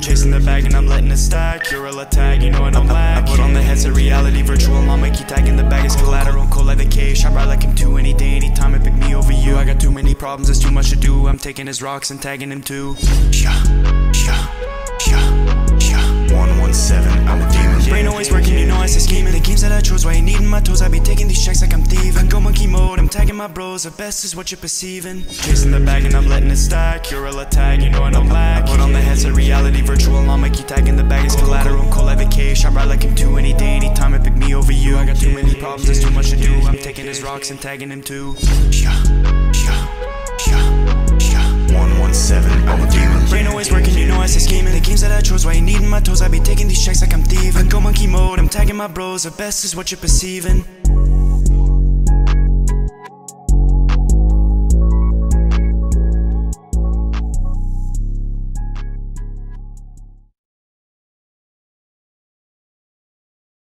Chasing the bag and I'm letting it stack. You're a tag, you know I don't I Put on the heads of reality virtual Mama tag in the bag is collateral Cold like the cage, shine bright like him too Any day, anytime, it pick me over you. I got too many problems, it's too much to do. I'm taking his rocks and tagging him too. Yeah, yeah, yeah. Know I scheming. The games that I chose, why you needing my toes? I be taking these checks like I'm thieving. Go monkey mode, I'm tagging my bros. The best is what you're perceiving. Chasing the bag and I'm letting it stack. You're a tag, you know I don't lack. I put on the headset, reality virtual. I'ma keep tagging the bag is collateral. Like the cage, shot right like him too. Any day, anytime, it pick me over you. I got too many problems, there's too much to do. I'm taking his rocks and tagging him too. Yeah, yeah, yeah. That I chose, why you needing my toes? I be taking these checks like I'm thieving. Go monkey mode, I'm tagging my bros. The best is what you're perceiving.